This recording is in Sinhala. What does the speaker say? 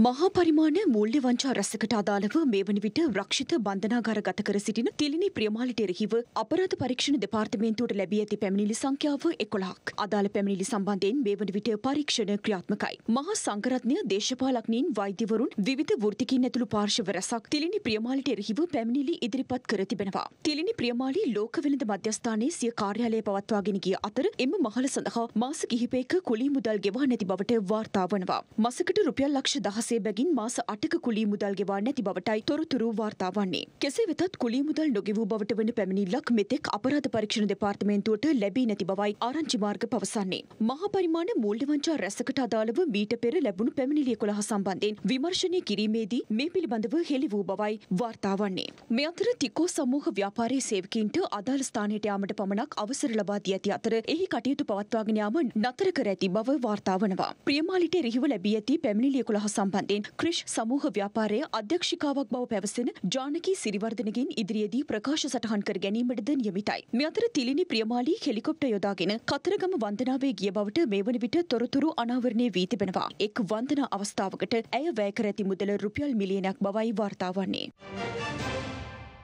මහා පරිමාණ මූල්‍ය වංචා රැසකට අදාළව මේ වන විට රක්ෂිත බන්ධනාගාර ගත කර සිටින තිලිනි ප්‍රියමාලිට එරෙහිව අපරාධ පරීක්ෂණ දෙපාර්තමේන්තුවට ලැබී ඇති පැමිණිලි සංඛ්‍යාව 11ක්. අදාළ පැමිණිලි සම්බන්ධයෙන් මේ වන විට පරීක්ෂණ ක්‍රියාත්මකයි. මහා සංඝරත්නය දේශපාලඥයින් වෛද්‍යවරුන් විවිධ වෘත්තිකින් ඇතුළු පාර්ශව රැසක් තිලිනි ප්‍රියමාලිට එරෙහිව පැමිණිලි ඉදිරිපත් කර තිබෙනවා. තිලිනි ප්‍රියමාලි ලෝක වෙළඳ මධ්‍යස්ථානයේ සිය කාර්යාලය පවත්වාගෙන ගිය අතර එම මහල සඳහා මාස කිහිපයක කුලී මුදල් ගෙවා නැති බවට වාර්තා වනවා. මසකට රුපියල් ලක්ෂ දහසේ බැගින් මාස අටක කුලී මුදල් ගෙවා නැති බවටයි තොරතුරු වාර්තා වන්නේ. කෙසේ වෙතත් කුලී මුදල් නොගෙවූ බවට වන පැමිණිල්ලක් මෙතෙක් අපරාධ පරීක්ෂණ දෙපාර්තමේන්තුවට ලැබී නැති බවයි ආරංචි මාර්ග පවසන්නේ. මහා පරිමාණ මූල්‍ය වංචා රැසකට අදාළව මීට පෙර ලැබුණු පැමිණිලි 11 සම්බන්ධයෙන් විමර්ශනය කිරීමේදී මේ පිළිබඳව හෙළි වූ බවයි වාර්තා වන්නේ. මේ අතර ටිකෝ සමූහ ව්‍යාපාරයේ සේවකීන්ට අදාළ ස්ථානයට යාමට පමණක් අවසර ලබා දී ඇති අතර එහි කටයුතු පවත්වාගෙන යාම නතර කර ඇති බව වාර්තා වනවා. ප්‍රියමාලිට එරෙහිව ලැබී ඇති පැමිණිලි 11 සම්බන්ධයෙන් ක්‍රිෂ් සමූහ ව්‍යාපාරයේ අධ්‍යක්ෂිකාවක් බව පැවසෙන ජානකී සිරිවර්ධනගෙන් ඉදිරියේදී ප්‍රකාශ සටහන් කර ගැනීමටද නියමිතයි. මේ අතර තිලිනි ප්‍රියමාලී හෙලිකොප්ටර් යොදාගෙන කතරගම වන්දනාවේ ගිය බවට මේ වන විට තොරතුරු අනාවරණය වී තිබෙනවා. එක් වන්දනා අවස්ථාවකට ඇය වැය කර ඇති මුදල රුපියල් මිලියනක් බවයි වාර්තා වන්නේ.